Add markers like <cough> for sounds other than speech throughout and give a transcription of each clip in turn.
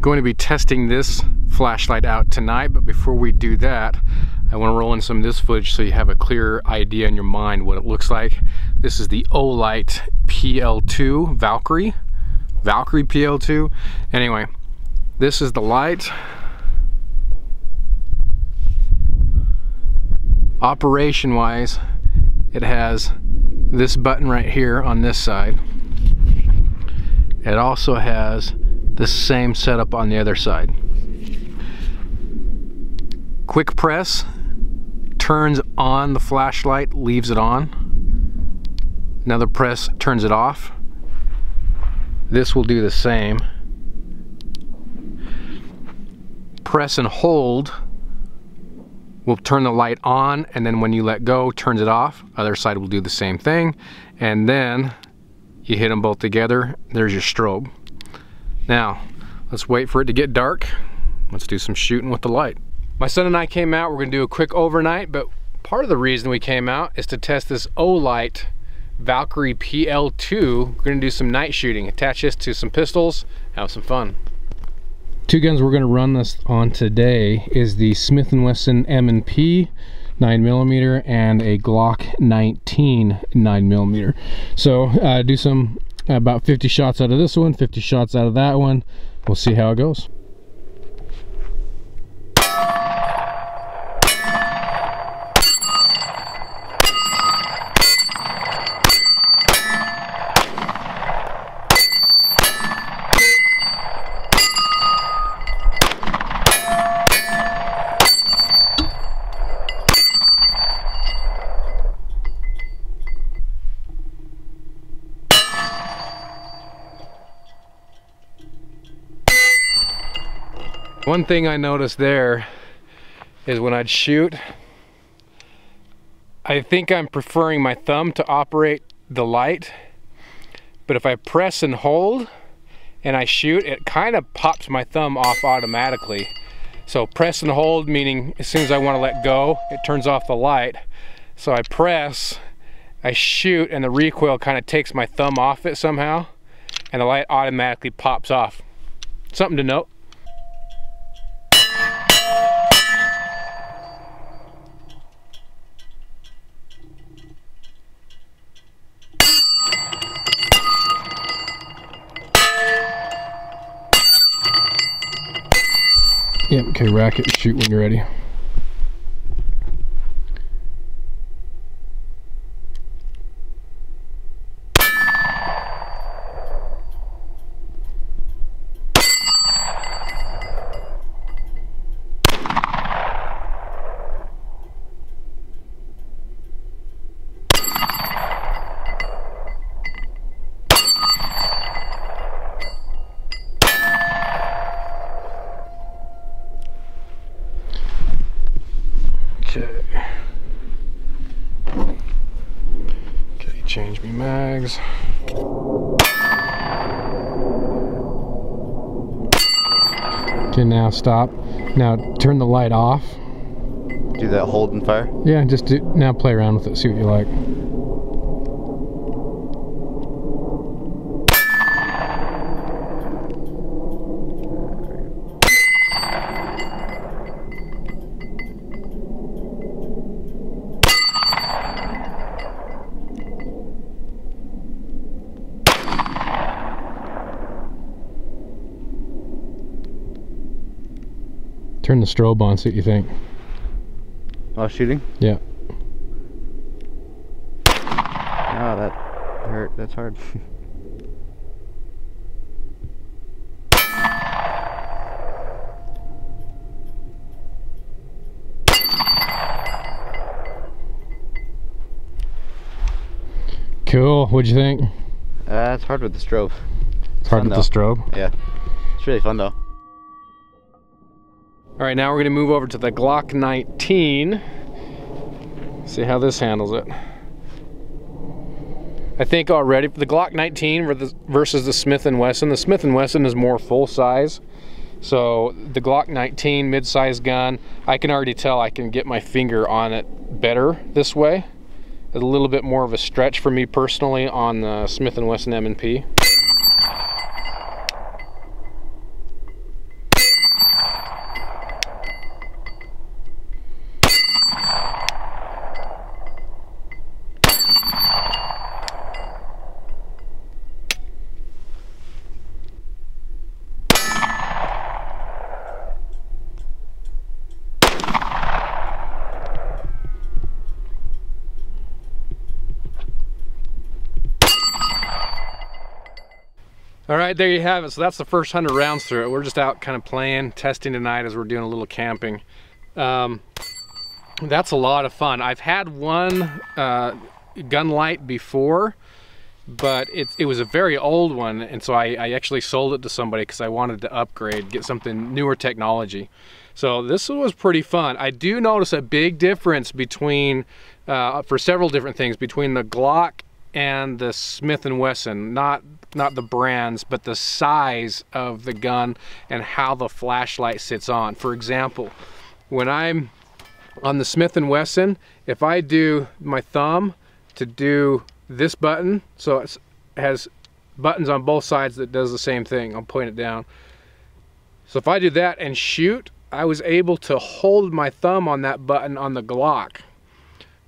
Going to be testing this flashlight out tonight, but before we do that, I want to roll in some of this footage so you have a clear idea in your mind what it looks like. This is the Olight PL2 Valkyrie. Valkyrie PL2. Anyway, this is the light. Operation wise, it has this button right here on this side. It also has the same setup on the other side. Quick press turns on the flashlight, leaves it on. Another press turns it off. This will do the same. Press and hold will turn the light on and then when you let go turns it off other side will do the same thing and then you hit them both together there's your strobe now let's wait for it to get dark. Let's do some shooting with the light. My son and I came out. We're gonna do a quick overnight but part of the reason we came out is to test this Olight Valkyrie PL2 we're gonna do some night shooting. Attach this to some pistols. Have some fun. Two guns we're going to run this on today is the Smith & Wesson M&P 9 millimeter and a Glock 19 9 millimeter. So uh, do some about 50 shots out of this one, 50 shots out of that one. We'll see how it goes. One thing I noticed there is when I'd shoot, I think I'm preferring my thumb to operate the light, but if I press and hold and I shoot, it kind of pops my thumb off automatically. So press and hold, meaning as soon as I want to let go, it turns off the light. So I press, I shoot, and the recoil kind of takes my thumb off it somehow, and the light automatically pops off. Something to note. Yep, okay, rack it, shoot when you're ready. Okay. Okay, change. Okay, now stop. Now turn the light off. Do that hold and fire? Yeah, just do, now play around with it, see what you like. Turn the strobe on, see what you think. While shooting? Yeah. Oh, that hurt. That's hard. Cool. What'd you think? uh, it's hard with the strobe. It's hard Fun, with the strobe. Yeah. It's really fun though. All right, now we're gonna move over to the Glock 19. See how this handles it. I think already the Glock 19 versus the Smith & Wesson. The Smith & Wesson is more full size. So the Glock 19 mid-size gun, I can already tell I can get my finger on it better this way. A little bit more of a stretch for me personally on the Smith & Wesson M&P. All right, there you have it. So that's the first 100 rounds through it. We're just out kind of playing, testing tonight as we're doing a little camping. Um, that's a lot of fun. I've had one uh, gun light before, but it, it was a very old one. And so I, I actually sold it to somebody because I wanted to upgrade, get something newer technology. So this was pretty fun. I do notice a big difference between, uh, for several different things, between the Glock and the Smith & Wesson. Not, not the brands, but the size of the gun and how the flashlight sits on. For example, when I'm on the Smith & Wesson, if I do my thumb to do this button, so it has buttons on both sides that does the same thing. I'll point it down. So if I do that and shoot, I was able to hold my thumb on that button on the Glock.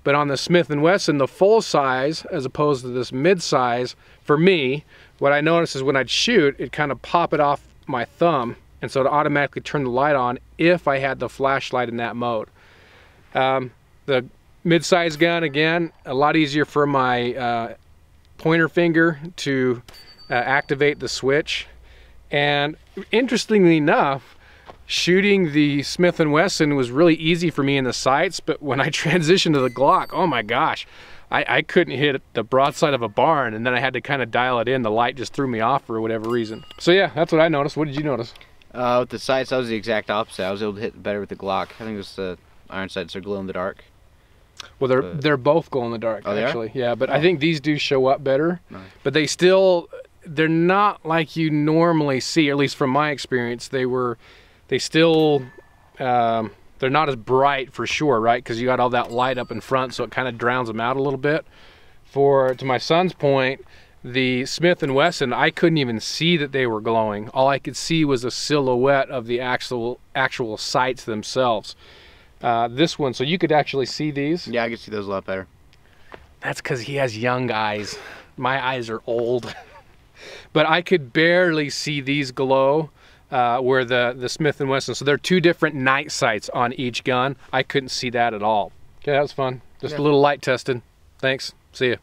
But on the Smith & Wesson, the full size, as opposed to this mid-size, for me, what I noticed is when I'd shoot, it kind of pop it off my thumb, and so it automatically turn the light on if I had the flashlight in that mode. Um, the mid-size gun, again, a lot easier for my uh, pointer finger to uh, activate the switch. And interestingly enough, shooting the Smith & Wesson was really easy for me in the sights, but when I <laughs> transitioned to the Glock, oh my gosh, I, I couldn't hit the broadside of a barn and then I had to kind of dial it in. The light just threw me off for whatever reason. So yeah, that's what I noticed. What did you notice? Uh, with the sights, I was the exact opposite. I was able to hit better with the Glock. I think it was the iron sights are glow in the dark. Well, they're they're both glow in the dark oh, actually. Yeah, but I think these do show up better. Nice. But they still they're not like you normally see. At least from my experience, they were they still um, they're not as bright for sure, right? Because you got all that light up in front, so it kind of drowns them out a little bit. For to my son's point, the Smith and Wesson, I couldn't even see that they were glowing. All I could see was a silhouette of the actual actual sights themselves. Uh, this one, so you could actually see these. Yeah, I could see those a lot better. That's because he has young eyes. My eyes are old. <laughs> but I could barely see these glow uh, where the, the Smith & Wesson. So there are two different night sights on each gun. I couldn't see that at all. Okay, that was fun. Just yeah. a little light testing. Thanks. See ya.